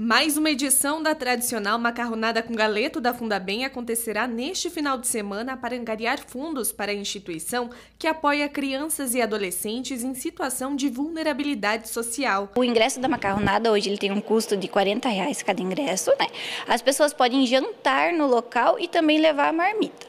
Mais uma edição da tradicional macarronada com galeto da Fundabem acontecerá neste final de semana para angariar fundos para a instituição que apoia crianças e adolescentes em situação de vulnerabilidade social. O ingresso da macarronada hoje ele tem um custo de 40 reais cada ingresso. Né? As pessoas podem jantar no local e também levar a marmita.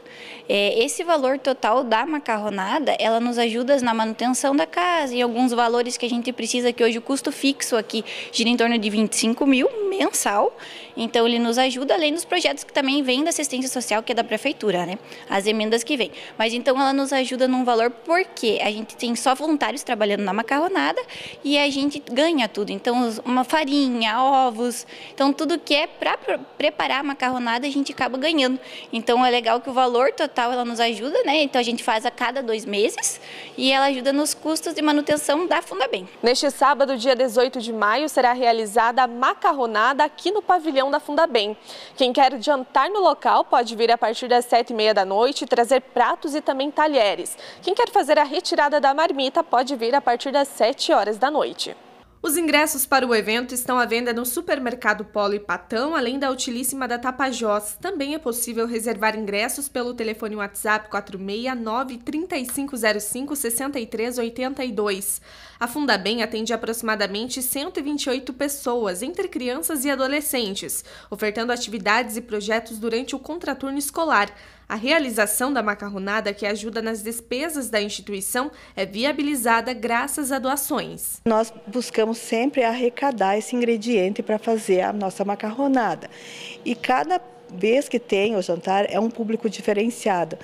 É, esse valor total da macarronada, ela nos ajuda na manutenção da casa e alguns valores que a gente precisa, que hoje o custo fixo aqui gira em torno de 25 mil mensal. Então ele nos ajuda, além dos projetos que também vêm da assistência social, que é da prefeitura, né? As emendas que vêm. Mas então ela nos ajuda num valor porque a gente tem só voluntários trabalhando na macarronada e a gente ganha tudo. Então, uma farinha, ovos, então tudo que é para preparar a macarronada a gente acaba ganhando. Então é legal que o valor total ela nos ajuda, né? Então a gente faz a cada dois meses e ela ajuda nos custos de manutenção da Fundabem. Neste sábado, dia 18 de maio, será realizada a macarronada aqui no pavilhão da Fundabem. Quem quer jantar no local pode vir a partir das sete e meia da noite e trazer pratos e também talheres. Quem quer fazer a retirada da marmita pode vir a partir das sete horas da noite. Os ingressos para o evento estão à venda no Supermercado Polo e Patão, além da utilíssima da Tapajós. Também é possível reservar ingressos pelo telefone WhatsApp 469 3505 6382. A Fundabem atende aproximadamente 128 pessoas, entre crianças e adolescentes, ofertando atividades e projetos durante o contraturno escolar. A realização da macarronada, que ajuda nas despesas da instituição, é viabilizada graças a doações. Nós buscamos sempre arrecadar esse ingrediente para fazer a nossa macarronada. E cada vez que tem o jantar é um público diferenciado,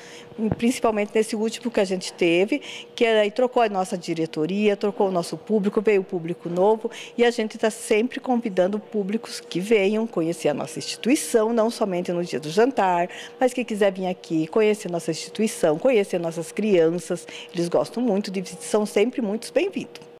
principalmente nesse último que a gente teve, que aí trocou a nossa diretoria, trocou o nosso público, veio o público novo e a gente está sempre convidando públicos que venham conhecer a nossa instituição, não somente no dia do jantar, mas que quiser vir aqui conhecer nossa instituição, conhecer nossas crianças, eles gostam muito, de, são sempre muito bem-vindos.